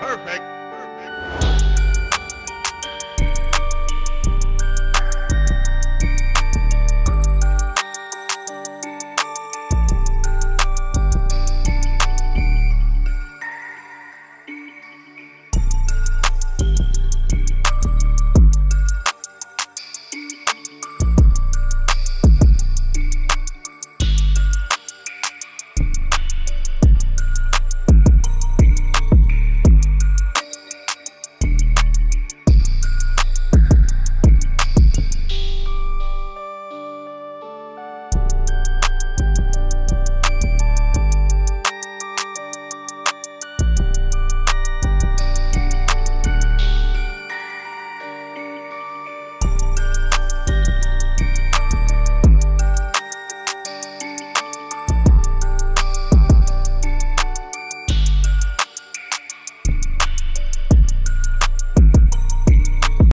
Perfect.